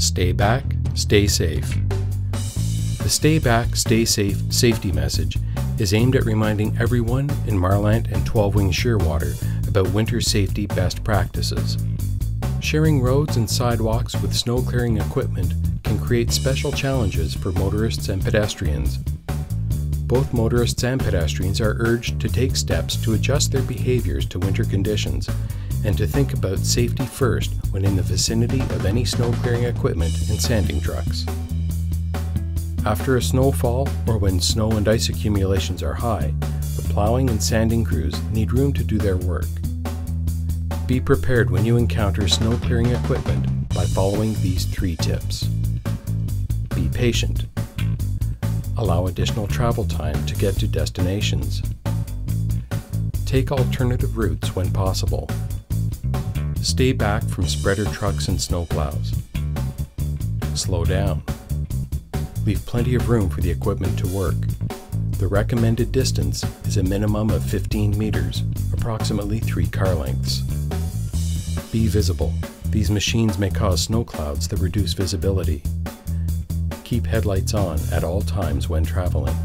Stay back, stay safe. The Stay Back, Stay Safe safety message is aimed at reminding everyone in MARLANT and 12 Wing Shearwater about winter safety best practices. Sharing roads and sidewalks with snow clearing equipment can create special challenges for motorists and pedestrians. Both motorists and pedestrians are urged to take steps to adjust their behaviors to winter conditions and to think about safety first when in the vicinity of any snow clearing equipment and sanding trucks. After a snowfall or when snow and ice accumulations are high, the plowing and sanding crews need room to do their work. Be prepared when you encounter snow clearing equipment by following these three tips. Be patient. Allow additional travel time to get to destinations. Take alternative routes when possible. Stay back from spreader trucks and snowplows. Slow down. Leave plenty of room for the equipment to work. The recommended distance is a minimum of 15 meters, approximately 3 car lengths. Be visible. These machines may cause snow clouds that reduce visibility. Keep headlights on at all times when traveling.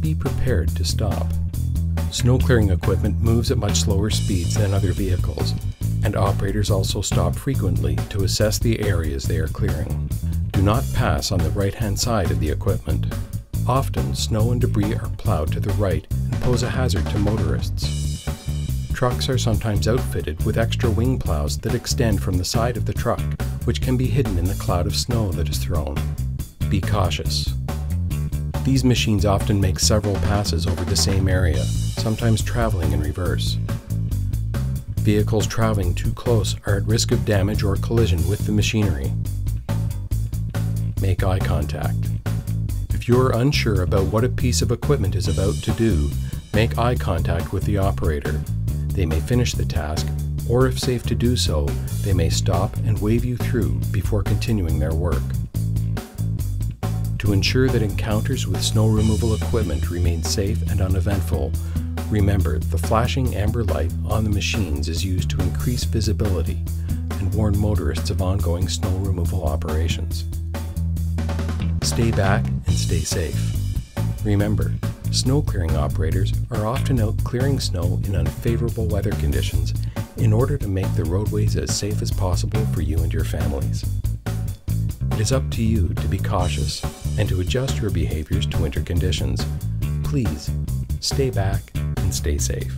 Be prepared to stop. Snow clearing equipment moves at much slower speeds than other vehicles, and operators also stop frequently to assess the areas they are clearing. Do not pass on the right hand side of the equipment. Often, snow and debris are plowed to the right and pose a hazard to motorists. Trucks are sometimes outfitted with extra wing plows that extend from the side of the truck, which can be hidden in the cloud of snow that is thrown. Be cautious. These machines often make several passes over the same area, sometimes traveling in reverse. Vehicles traveling too close are at risk of damage or collision with the machinery. Make eye contact. If you are unsure about what a piece of equipment is about to do, make eye contact with the operator. They may finish the task, or if safe to do so, they may stop and wave you through before continuing their work. To ensure that encounters with snow removal equipment remain safe and uneventful, remember the flashing amber light on the machines is used to increase visibility and warn motorists of ongoing snow removal operations. Stay back and stay safe. Remember, snow clearing operators are often out clearing snow in unfavorable weather conditions in order to make the roadways as safe as possible for you and your families. It is up to you to be cautious and to adjust your behaviors to winter conditions. Please stay back and stay safe.